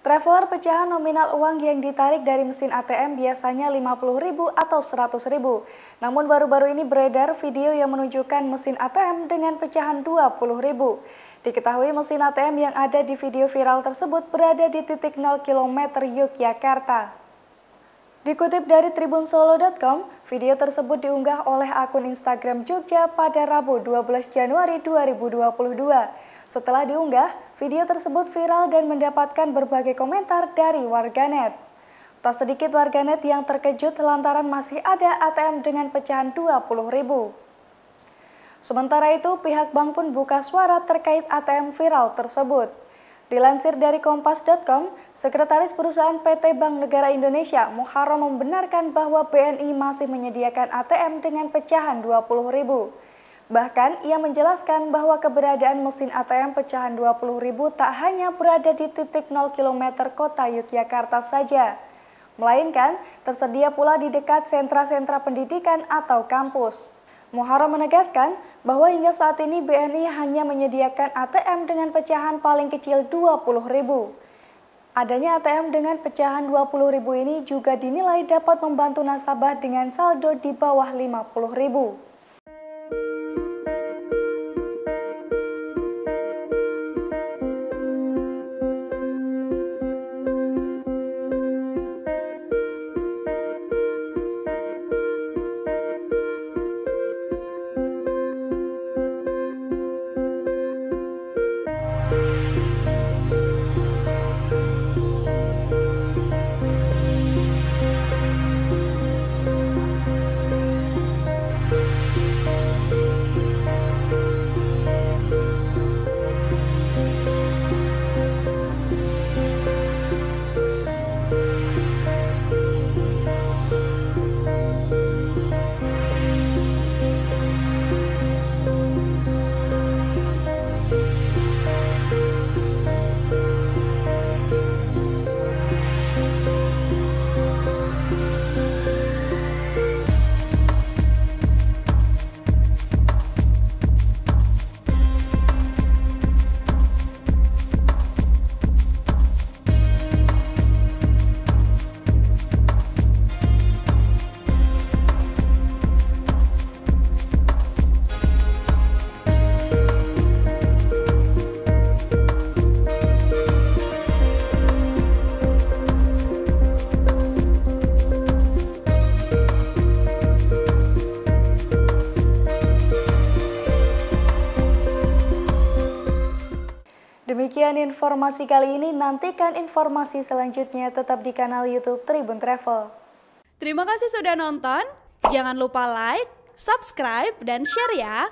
Traveler pecahan nominal uang yang ditarik dari mesin ATM biasanya Rp50.000 atau Rp100.000. Namun baru-baru ini beredar video yang menunjukkan mesin ATM dengan pecahan Rp20.000. Diketahui mesin ATM yang ada di video viral tersebut berada di titik 0 km Yogyakarta. Dikutip dari tribunsolo.com, video tersebut diunggah oleh akun Instagram Jogja pada Rabu 12 Januari 2022. Setelah diunggah, video tersebut viral dan mendapatkan berbagai komentar dari warganet. Tak sedikit warganet yang terkejut lantaran masih ada ATM dengan pecahan 20 ribu. Sementara itu, pihak bank pun buka suara terkait ATM viral tersebut. Dilansir dari kompas.com, Sekretaris Perusahaan PT Bank Negara Indonesia, Muharram membenarkan bahwa BNI masih menyediakan ATM dengan pecahan 20 ribu. Bahkan, ia menjelaskan bahwa keberadaan mesin ATM pecahan 20.000 tak hanya berada di titik 0 km kota Yogyakarta saja, melainkan tersedia pula di dekat sentra-sentra pendidikan atau kampus. Muharram menegaskan bahwa hingga saat ini BNI hanya menyediakan ATM dengan pecahan paling kecil 20.000. Adanya ATM dengan pecahan 20.000 ini juga dinilai dapat membantu nasabah dengan saldo di bawah 50.000. Demikian informasi kali ini, nantikan informasi selanjutnya tetap di kanal YouTube Tribun Travel. Terima kasih sudah nonton, jangan lupa like, subscribe, dan share ya.